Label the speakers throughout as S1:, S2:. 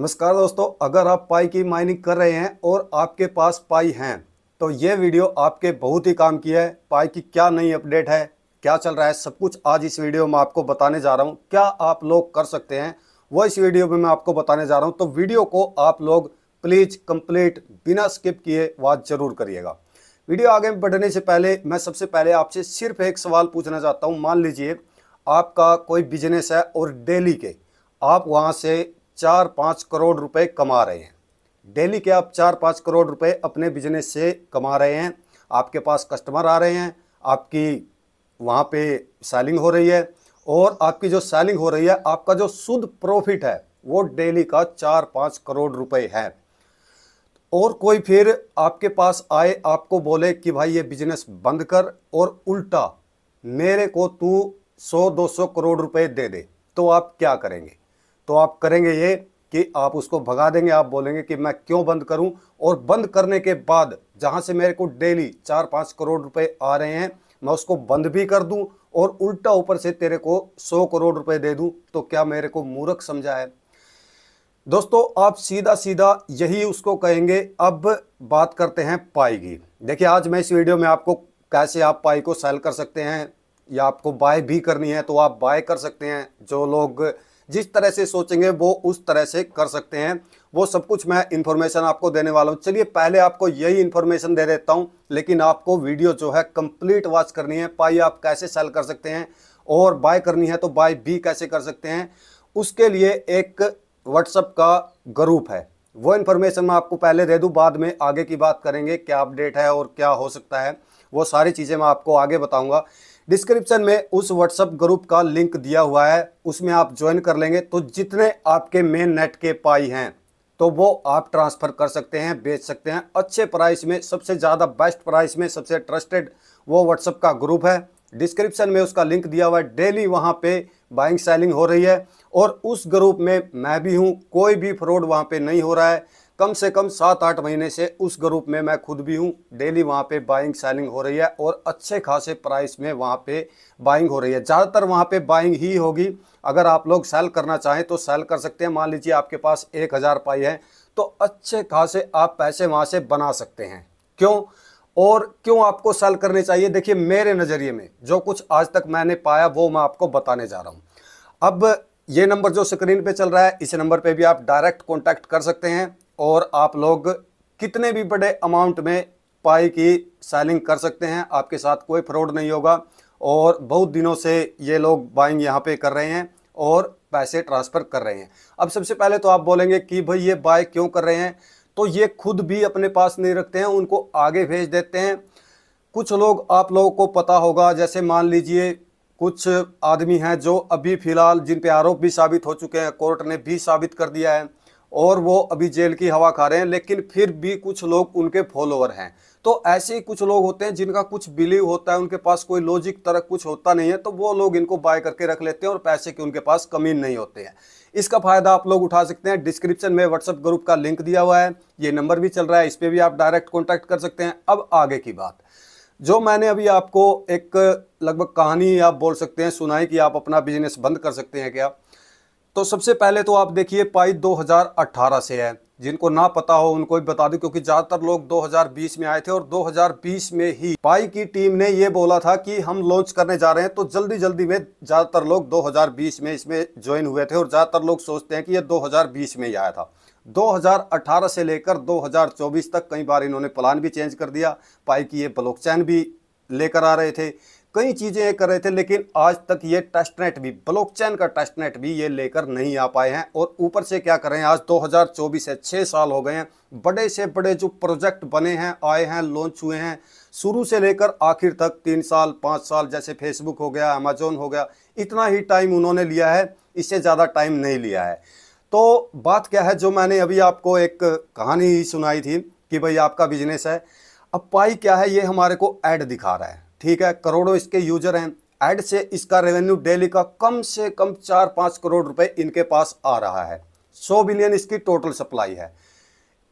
S1: नमस्कार दोस्तों, अगर आप पाई की माइनिंग कर रहे हैं और आपके पास पाई हैं तो ये वीडियो आपके बहुत ही काम की है। पाई की क्या नई अपडेट है, क्या चल रहा है, सब कुछ आज इस वीडियो में आपको बताने जा रहा हूँ। क्या आप लोग कर सकते हैं, वो इस वीडियो में मैं आपको बताने जा रहा हूँ। तो वीडियो को आप लोग प्लीज़ कंप्लीट बिना स्किप किए बात ज़रूर करिएगा। वीडियो आगे बढ़ने से पहले, मैं सबसे पहले आपसे सिर्फ़ एक सवाल पूछना चाहता हूँ। मान लीजिए, आपका कोई बिज़नेस है और डेली के, आप वहाँ से चार पाँच करोड़ रुपए कमा रहे हैं। डेली के आप चार पाँच करोड़ रुपए अपने बिज़नेस से कमा रहे हैं। आपके पास कस्टमर आ रहे हैं, आपकी वहाँ पे सेलिंग हो रही है और आपकी जो सेलिंग हो रही है, आपका जो शुद्ध प्रॉफिट है, वो डेली का चार पाँच करोड़ रुपए है। और कोई फिर आपके पास आए, आपको बोले कि भाई ये बिज़नेस बंद कर और उल्टा, मेरे को तू सौ, दो सौ करोड़ रुपए दे दे तो आप क्या करेंगे? तो आप करेंगे ये कि आप उसको भगा देंगे, आप बोलेंगे कि मैं क्यों बंद करूँ? और बंद करने के बाद जहाँ से मेरे को डेली चार पाँच करोड़ रुपए आ रहे हैं, मैं उसको बंद भी कर दूँ और उल्टा ऊपर से तेरे को सौ करोड़ रुपए दे दूँ तो क्या मेरे को मूर्ख समझा है? दोस्तों, आप सीधा सीधा यही उसको कहेंगे, अब बात करते हैं पाई की। देखिए, आज मैं इस वीडियो में आपको कैसे आप पाई को सेल कर सकते हैं या आपको बाय भी करनी है तो आप बाय कर सकते हैं। जो लोग जिस तरह से सोचेंगे, वो उस तरह से कर सकते हैं। वो सब कुछ मैं इन्फॉर्मेशन आपको देने वाला हूँ। चलिए, पहले आपको यही इन्फॉर्मेशन दे देता हूँ, लेकिन आपको वीडियो जो है कंप्लीट वॉच करनी है। पाई आप कैसे सेल कर सकते हैं और बाय करनी है तो बाय भी कैसे कर सकते हैं, उसके लिए एक व्हाट्सअप का ग्रुप है। वो इन्फॉर्मेशन मैं आपको पहले दे दूँ, बाद में आगे की बात करेंगे, क्या अपडेट है और क्या हो सकता है। वो सारी चीज़ें मैं आपको आगे बताऊँगा। डिस्क्रिप्शन में उस व्हाट्सएप ग्रुप का लिंक दिया हुआ है, उसमें आप ज्वाइन कर लेंगे। तो जितने आपके मेन नेट के पाई हैं तो वो आप ट्रांसफ़र कर सकते हैं, बेच सकते हैं। अच्छे प्राइस में, सबसे ज़्यादा बेस्ट प्राइस में, सबसे ट्रस्टेड वो व्हाट्सएप का ग्रुप है। डिस्क्रिप्शन में उसका लिंक दिया हुआ है। डेली वहाँ पे बाइंग सेलिंग हो रही है। और उस ग्रुप में मैं भी हूँ, कोई भी फ्रॉड वहाँ पे नहीं हो रहा है। कम से कम सात आठ महीने से उस ग्रुप में मैं खुद भी हूँ। डेली वहाँ पे बाइंग सेलिंग हो रही है और अच्छे खासे प्राइस में वहाँ पे बाइंग हो रही है। ज़्यादातर वहाँ पे बाइंग ही होगी। अगर आप लोग सेल करना चाहें तो सेल कर सकते हैं। मान लीजिए आपके पास एक हज़ार पाई है तो अच्छे खासे आप पैसे वहाँ से बना सकते हैं। क्यों? और क्यों आपको सेल करने चाहिए? देखिए, मेरे नज़रिए में जो कुछ आज तक मैंने पाया, वो मैं आपको बताने जा रहा हूँ। अब ये नंबर जो स्क्रीन पे चल रहा है, इस नंबर पे भी आप डायरेक्ट कॉन्टैक्ट कर सकते हैं। और आप लोग कितने भी बड़े अमाउंट में पाई की सेलिंग कर सकते हैं, आपके साथ कोई फ्रॉड नहीं होगा। और बहुत दिनों से ये लोग बाइंग यहाँ पे कर रहे हैं और पैसे ट्रांसफ़र कर रहे हैं। अब सबसे पहले तो आप बोलेंगे कि भाई ये बाय क्यों कर रहे हैं? तो ये खुद भी अपने पास नहीं रखते हैं, उनको आगे भेज देते हैं। कुछ लोग आप लोगों को पता होगा, जैसे मान लीजिए कुछ आदमी हैं जो अभी फ़िलहाल जिन पे आरोप भी साबित हो चुके हैं, कोर्ट ने भी साबित कर दिया है। और वो अभी जेल की हवा खा रहे हैं, लेकिन फिर भी कुछ लोग उनके फॉलोअर हैं। तो ऐसे ही कुछ लोग होते हैं जिनका कुछ बिलीव होता है, उनके पास कोई लॉजिक तरह कुछ होता नहीं है तो वो लोग इनको बाय करके रख लेते हैं और पैसे के उनके पास कमी नहीं होते हैं। इसका फ़ायदा आप लोग उठा सकते हैं, डिस्क्रिप्शन में व्हाट्सएप ग्रुप का लिंक दिया हुआ है, ये नंबर भी चल रहा है, इस पर भी आप डायरेक्ट कॉन्टैक्ट कर सकते हैं। अब आगे की बात, जो मैंने अभी आपको एक लगभग कहानी आप बोल सकते हैं, सुनाई कि आप अपना बिज़नेस बंद कर सकते हैं क्या? तो सबसे पहले तो आप देखिए पाई 2018 से है। जिनको ना पता हो, उनको भी बता दूँ, क्योंकि ज़्यादातर लोग 2020 में आए थे और 2020 में ही पाई की टीम ने ये बोला था कि हम लॉन्च करने जा रहे हैं। तो जल्दी जल्दी में ज़्यादातर लोग 2020 में इसमें ज्वाइन हुए थे और ज़्यादातर लोग सोचते हैं कि ये 2020 में ही आया था। 2018 से लेकर 2024 तक कई बार इन्होंने प्लान भी चेंज कर दिया। पाई की ये ब्लॉकचेन भी लेकर आ रहे थे। कई चीज़ें कर रहे थे, लेकिन आज तक ये टेस्टनेट भी, ब्लॉकचेन का टेस्टनेट भी ये लेकर नहीं आ पाए हैं। और ऊपर से क्या कर हैं आज 2024 से छः साल हो गए हैं, बड़े से बड़े जो प्रोजेक्ट बने हैं, आए हैं, लॉन्च हुए हैं, शुरू से लेकर आखिर तक तीन साल, पाँच साल, जैसे फेसबुक हो गया अमेजोन हो गया, इतना ही टाइम उन्होंने लिया है, इससे ज़्यादा टाइम नहीं लिया है। तो बात क्या है, जो मैंने अभी आपको एक कहानी सुनाई थी कि भाई आपका बिज़नेस है, अब पाई क्या है, ये हमारे को ऐड दिखा रहा है। ठीक है, करोड़ों इसके यूज़र हैं। एड से इसका रेवेन्यू डेली का कम से कम चार पाँच करोड़ रुपए इनके पास आ रहा है। सौ बिलियन इसकी टोटल सप्लाई है।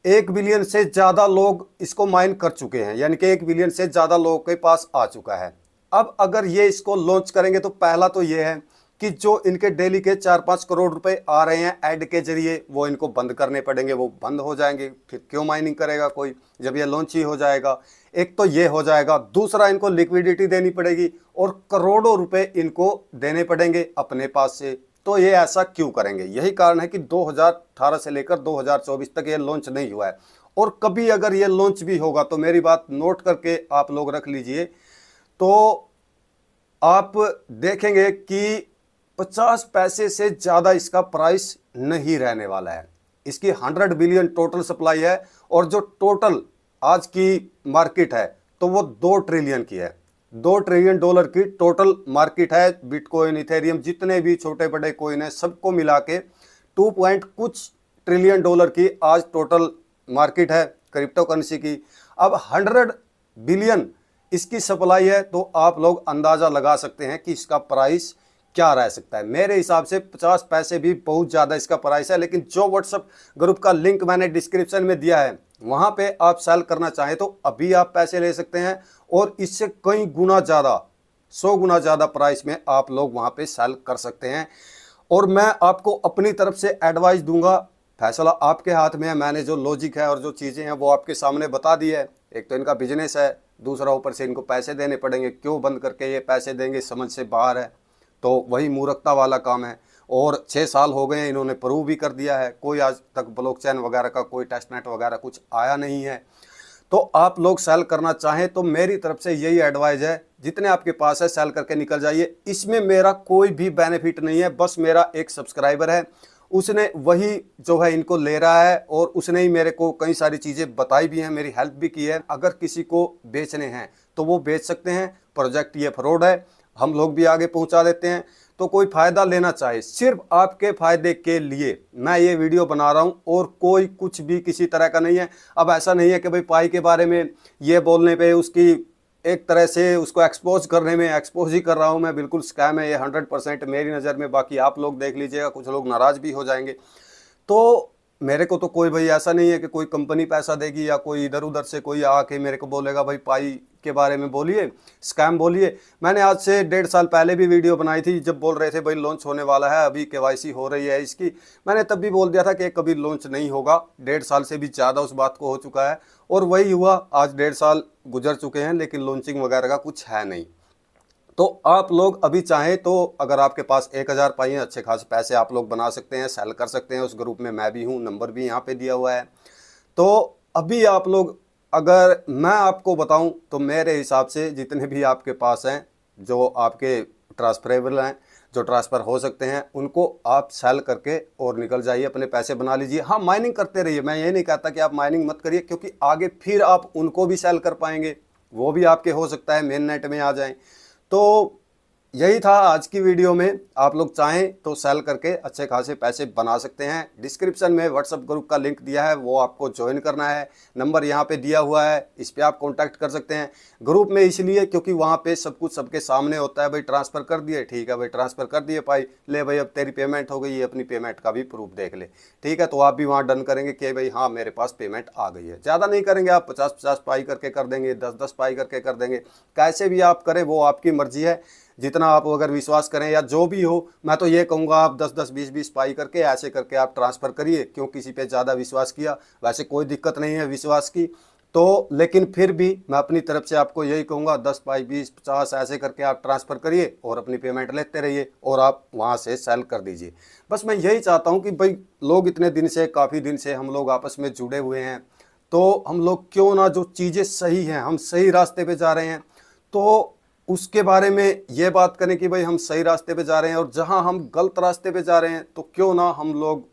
S1: एक बिलियन से ज़्यादा लोग इसको माइन कर चुके हैं, यानी कि एक बिलियन से ज़्यादा लोगों के पास आ चुका है। अब अगर ये इसको लॉन्च करेंगे तो पहला तो ये है कि जो इनके डेली के चार पाँच करोड़ रुपए आ रहे हैं ऐड के ज़रिए, वो इनको बंद करने पड़ेंगे, वो बंद हो जाएँगे। फिर क्यों माइनिंग करेगा कोई? जब ये लॉन्च ही हो जाएगा। एक तो ये हो जाएगा, दूसरा इनको लिक्विडिटी देनी पड़ेगी और करोड़ों रुपए इनको देने पड़ेंगे अपने पास से। तो ये ऐसा क्यों करेंगे? यही कारण है कि 2018 से लेकर 2024 तक ये लॉन्च नहीं हुआ है। और कभी अगर ये लॉन्च भी होगा तो मेरी बात नोट करके आप लोग रख लीजिए। तो आप देखेंगे कि 50 पैसे से ज़्यादा इसका प्राइस नहीं रहने वाला है। इसकी 100 बिलियन टोटल सप्लाई है और जो टोटल आज की मार्केट है तो वो दो ट्रिलियन की है। दो ट्रिलियन डॉलर की टोटल मार्केट है बिटकॉइन, इथेरियम, जितने भी छोटे बड़े कोइन है, सबको मिला के टू पॉइंट कुछ ट्रिलियन डॉलर की आज टोटल मार्केट है क्रिप्टो करेंसी की। अब हंड्रेड बिलियन इसकी सप्लाई है तो आप लोग अंदाज़ा लगा सकते हैं कि इसका प्राइस क्या रह सकता है? मेरे हिसाब से 50 पैसे भी बहुत ज़्यादा इसका प्राइस है, लेकिन जो व्हाट्सअप ग्रुप का लिंक मैंने डिस्क्रिप्शन में दिया है, वहाँ पे आप सेल करना चाहें तो अभी आप पैसे ले सकते हैं और इससे कई गुना ज़्यादा, सौ गुना ज़्यादा प्राइस में आप लोग वहाँ पे सेल कर सकते हैं। और मैं आपको अपनी तरफ़ से एडवाइस दूँगा, फैसला आपके हाथ में है, मैंने जो लॉजिक है और जो चीज़ें हैं वो आपके सामने बता दी है। एक तो इनका बिज़नेस है, दूसरा ऊपर से इनको पैसे देने पड़ेंगे, क्यों बंद करके ये पैसे देंगे, समझ से बाहर है। तो वही मूर्खता वाला काम है। और छः साल हो गए इन्होंने प्रूव भी कर दिया है। कोई आज तक ब्लॉकचेन वगैरह का, कोई टेस्ट नेट वगैरह कुछ आया नहीं है। तो आप लोग सेल करना चाहें तो मेरी तरफ़ से यही एडवाइज है, जितने आपके पास है सेल करके निकल जाइए। इसमें मेरा कोई भी बेनिफिट नहीं है, बस मेरा एक सब्सक्राइबर है। उसने वही जो है इनको ले रहा है और उसने ही मेरे को कई सारी चीज़ें बताई भी हैं, मेरी हेल्प भी की है। अगर किसी को बेचने हैं तो वो बेच सकते हैं। प्रोजेक्ट ये फ्रॉड है। हम लोग भी आगे पहुँचा देते हैं। तो कोई फ़ायदा लेना चाहे, सिर्फ़ आपके फ़ायदे के लिए। मैं ये वीडियो बना रहा हूँ और कोई कुछ भी किसी तरह का नहीं है। अब ऐसा नहीं है कि भाई पाई के बारे में ये बोलने पे उसकी एक तरह से उसको एक्सपोज करने में एक्सपोज ही कर रहा हूँ मैं। बिल्कुल स्कैम है ये हंड्रेड परसेंट मेरी नज़र में। बाकी आप लोग देख लीजिएगा, कुछ लोग नाराज़ भी हो जाएँगे। तो मेरे को तो कोई भाई ऐसा नहीं है कि कोई कंपनी पैसा देगी या कोई इधर उधर से कोई आके मेरे को बोलेगा, भाई, पाई के बारे में बोलिए, स्कैम बोलिए। मैंने आज से डेढ़ साल पहले भी वीडियो बनाई थी, जब बोल रहे थे, भाई, लॉन्च होने वाला है, अभी के हो रही है इसकी। मैंने तब भी बोल दिया था कि कभी लॉन्च नहीं होगा, डेढ़ साल से भी ज़्यादा उस बात को हो चुका है। और वही हुआ, आज डेढ़ साल गुजर चुके हैं, लेकिन लॉन्चिंग वगैरह का कुछ है नहीं। तो आप लोग अभी चाहें तो अगर आपके पास एक हज़ार पाई हैं, अच्छे खास पैसे आप लोग बना सकते हैं सेल कर सकते हैं, उस ग्रुप में मैं भी हूँ नंबर भी यहाँ पे दिया हुआ है। तो अभी आप लोग, अगर मैं आपको बताऊँ तो मेरे हिसाब से जितने भी आपके पास हैं, जो आपके ट्रांसफरेबल हैं, जो ट्रांसफ़र हो सकते हैं, उनको आप सेल करके और निकल जाइए, अपने पैसे बना लीजिए। हाँ माइनिंग करते रहिए। मैं ये नहीं कहता कि आप माइनिंग मत करिए, क्योंकि आगे फिर आप उनको भी सेल कर पाएँगे। वो भी आपके हो सकता है मेन नेट में आ जाएँ। तो यही था आज की वीडियो में। आप लोग चाहें तो सेल करके अच्छे खासे पैसे बना सकते हैं। डिस्क्रिप्शन में व्हाट्सअप ग्रुप का लिंक दिया है, वो आपको ज्वाइन करना है। नंबर यहाँ पे दिया हुआ है, इस पर आप कांटेक्ट कर सकते हैं। ग्रुप में इसलिए क्योंकि वहाँ पे सब कुछ सबके सामने होता है, भाई ट्रांसफ़र कर दिए, ठीक है भाई ट्रांसफ़र कर दिए भाई। ले भाई, अब तेरी पेमेंट हो गई अपनी पेमेंट का भी प्रूफ देख ले। ठीक है तो आप भी वहाँ डन करेंगे कि भाई हाँ मेरे पास पेमेंट आ गई है। ज़्यादा नहीं करेंगे आप, पचास पचास पाई करके कर देंगे, दस दस पाई करके कर देंगे। कैसे भी आप करें, वो आपकी मर्ज़ी है। जितना आप अगर विश्वास करें या जो भी हो, मैं तो ये कहूँगा आप दस दस बीस बीस पाई करके ऐसे करके आप ट्रांसफ़र करिए, क्यों किसी पे ज़्यादा विश्वास किया, वैसे कोई दिक्कत नहीं है विश्वास की। तो लेकिन फिर भी मैं अपनी तरफ़ से आपको यही कहूँगा, दस पाई, बीस, पचास ऐसे करके आप ट्रांसफ़र करिए और अपनी पेमेंट लेते रहिए और आप वहाँ से सेल कर दीजिए। बस मैं यही चाहता हूँ कि भाई लोग इतने दिन से, काफ़ी दिन से हम लोग आपस में जुड़े हुए हैं तो हम लोग क्यों ना जो चीज़ें सही हैं, हम सही रास्ते पे जा रहे हैं तो उसके बारे में ये बात करें कि भाई हम सही रास्ते पे जा रहे हैं और जहाँ हम गलत रास्ते पे जा रहे हैं तो क्यों ना हम लोग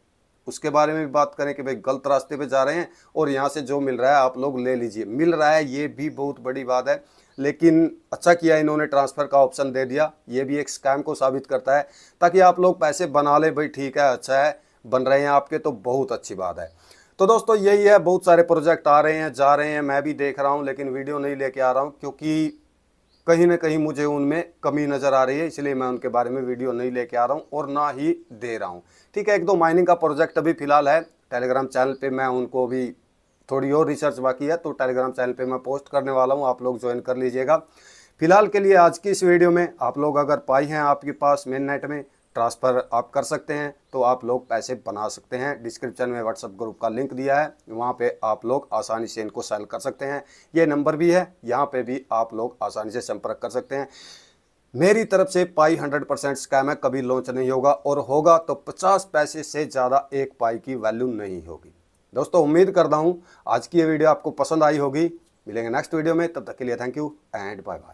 S1: उसके बारे में भी बात करें कि भाई गलत रास्ते पे जा रहे हैं और यहाँ से जो मिल रहा है आप लोग ले लीजिए। मिल रहा है, ये भी बहुत बड़ी बात है, लेकिन अच्छा किया इन्होंने ट्रांसफ़र का ऑप्शन दे दिया। ये भी एक स्कैम को साबित करता है, ताकि आप लोग पैसे बना लें, भाई ठीक है अच्छा है, बन रहे हैं आपके तो बहुत अच्छी बात है। तो दोस्तों, यही है, बहुत सारे प्रोजेक्ट आ रहे हैं, जा रहे हैं, मैं भी देख रहा हूँ, लेकिन वीडियो नहीं लेके आ रहा हूँ, क्योंकि कहीं ना कहीं मुझे उनमें कमी नज़र आ रही है, इसलिए मैं उनके बारे में वीडियो नहीं लेके आ रहा हूँ और ना ही दे रहा हूँ। ठीक है, एक दो माइनिंग का प्रोजेक्ट अभी फ़िलहाल है, टेलीग्राम चैनल पे मैं उनको भी थोड़ी और रिसर्च बाकी है तो टेलीग्राम चैनल पे मैं पोस्ट करने वाला हूँ, आप लोग ज्वाइन कर लीजिएगा। फ़िलहाल के लिए आज की इस वीडियो में आप लोग अगर पाई हैं आपके पास मेन नेट में ट्रांसफ़र आप कर सकते हैं तो आप लोग पैसे बना सकते हैं। डिस्क्रिप्शन में व्हाट्सअप ग्रुप का लिंक दिया है, वहाँ पे आप लोग आसानी से इनको सेल कर सकते हैं। ये नंबर भी है, यहाँ पे भी आप लोग आसानी से संपर्क कर सकते हैं। मेरी तरफ़ से पाई 100 परसेंट स्कैम है, कभी लॉन्च नहीं होगा, और होगा तो 50 पैसे से ज़्यादा एक पाई की वैल्यू नहीं होगी। दोस्तों, उम्मीद करता हूँ आज की ये वीडियो आपको पसंद आई होगी। मिलेंगे नेक्स्ट वीडियो में, तब तक के लिए thank you and bye bye